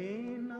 lena.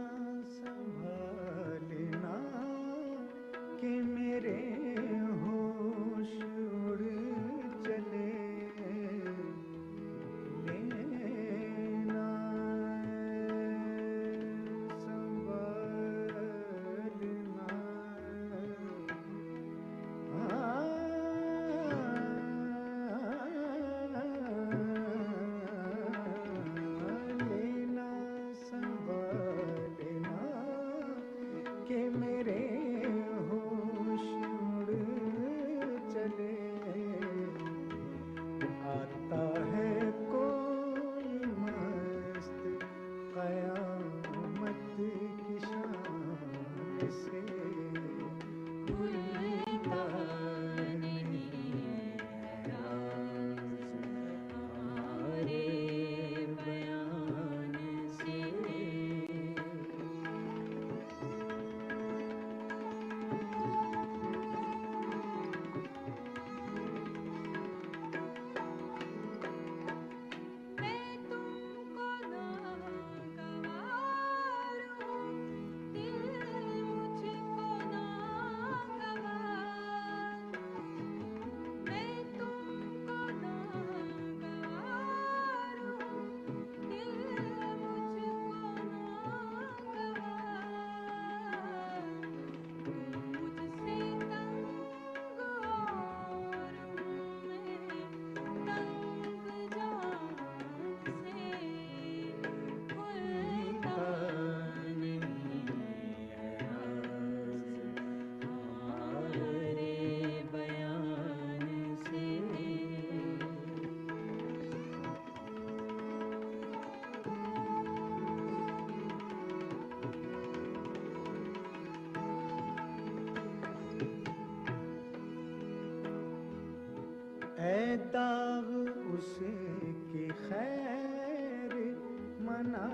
داغ اس کی خیر منا